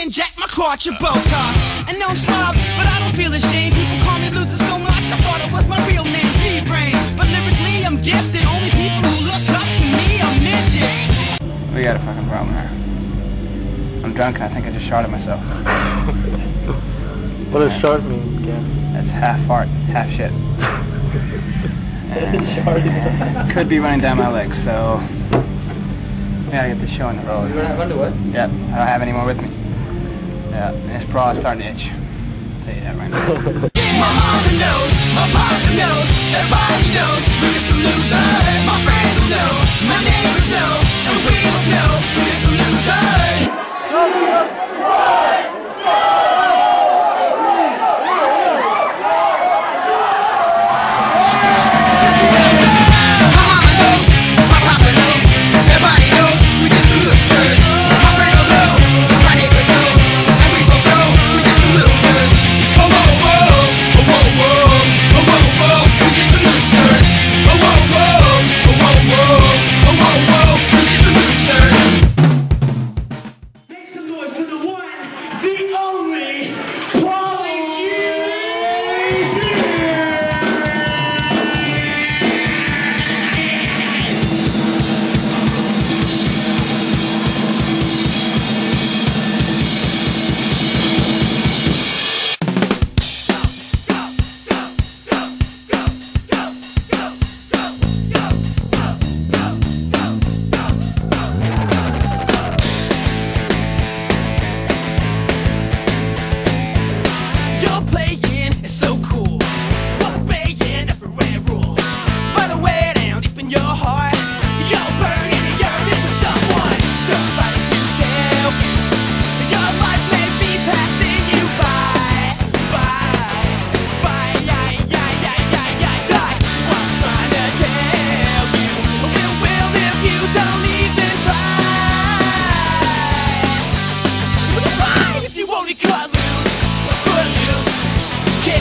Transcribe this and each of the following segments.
Inject my crotch Botox. And no slob, but I don't feel ashamed. People call me loser so much, I thought it was my real name, P-Brain. But lyrically, I'm gifted. Only people who look up to me are midgets. We got a fucking problem here. I'm drunk and I think I just shot at myself. What does short mean, Cam? That's half fart, half shit. And could be running down my legs, so we gotta get this show on the road. You don't have underwear? Yep, I don't have any more with me. Yeah, and this bra is starting to itch. I'll tell you that right now. My mama knows, my papa knows, everybody knows we're just some losers. My friends will know, my neighbors know, and we will know we're just some losers. My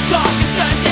kick off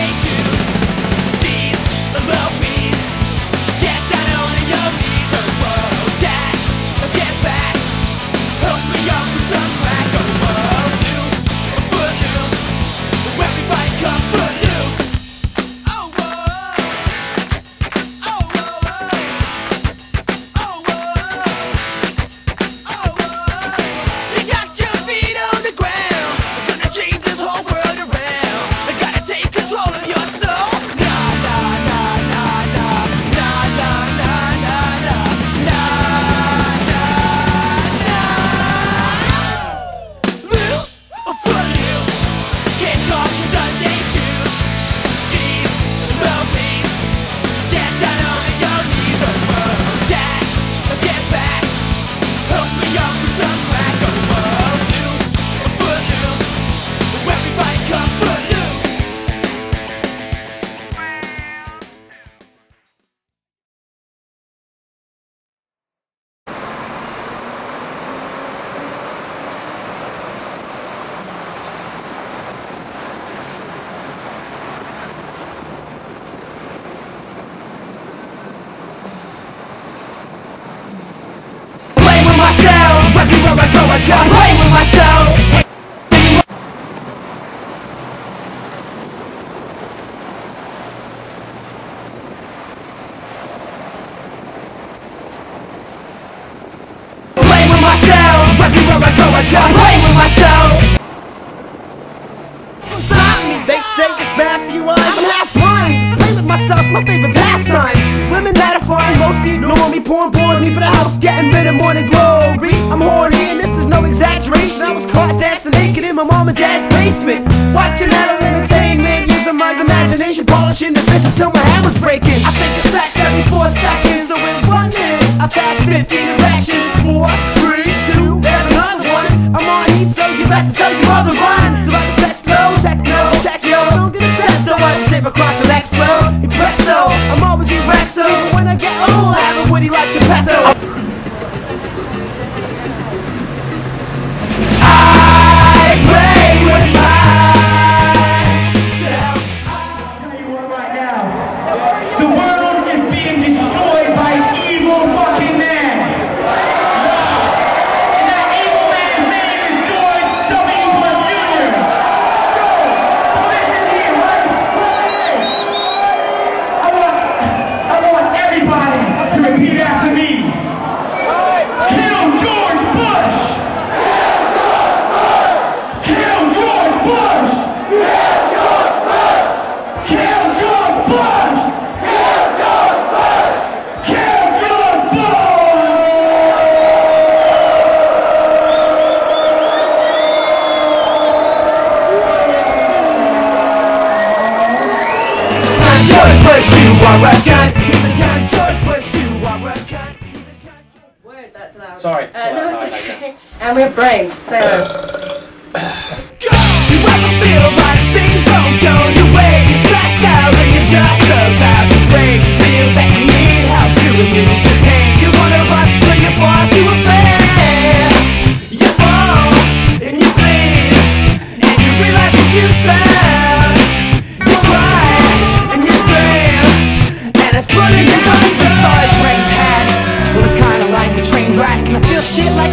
I go I just play with myself. Play with myself, everywhere I go I with myself. They say it's bad for eyes. I'm half blind. Play with myself's my favorite pastime. Porn bores me, but the house getting rid morning glory. I'm horny, and this is no exaggeration. I was caught dancing naked in my mom and dad's basement. Watching adult entertainment, using my imagination, polishing the bitch until my hand was breaking. I think of sex every four seconds, so in one minute, I've had 50 erections. Four, have like Geppetto. that's loud. Sorry. Uh, no, no, it's okay. And we have brains, so. Go! You ever feel like things don't go your way? You're stressed out and you're just about to break. Feel that you need help.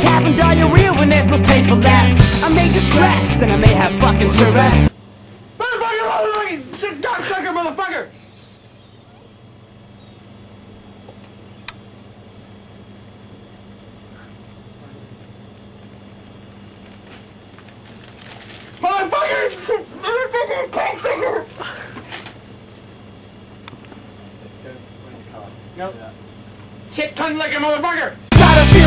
Having diarrhea when there's no paper left. I may get stressed, and I may have fucking Tourette. Motherfucker, motherfucker, shit, cocksucker, motherfucker! Motherfucker! Motherfucker, cocksucker! Nope. Shit, cunt like a motherfucker!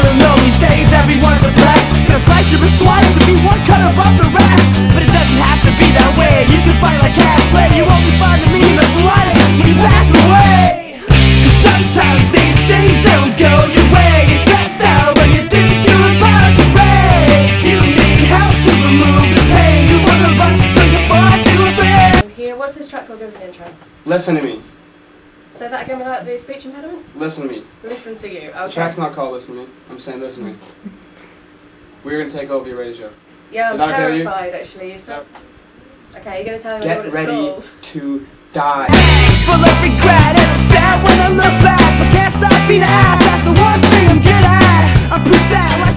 Tired of feeling low these days, everyone's a threat. Feels like you're required to be one cut above the rest. But it doesn't have to be that way. You can fight like halfway. You only find the meaning of life when you pass away. Cause sometimes these things don't go your way. You're stressed out when you think you're about to break You need help to remove the pain. You wanna run, but you're far too afraid. Here, what's this track called? Give us an intro. Listen to me. Say that again without the speech impediment. Listen to me. Listen to you. The track's not called Listen to Me. I'm saying listen to me. We're gonna take over your radio. Yeah, I'm Is that okay with you? terrified actually. You said. Okay, you're gonna tell me what Get it's ready called. to die. Full of regret and sad when I look back But can't stop being ass, that's the one thing I'm good at I'm proof that